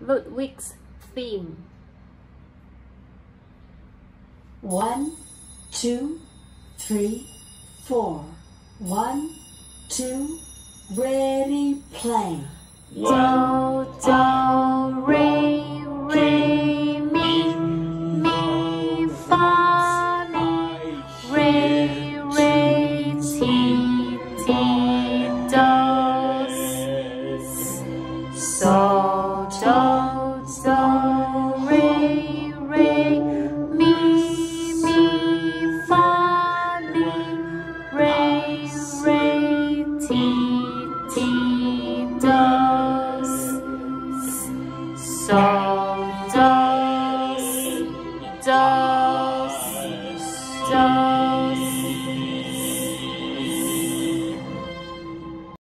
Ludwig's theme. One, two, three, four. One, two, ready, play. One, Dos, dos, dos, dos.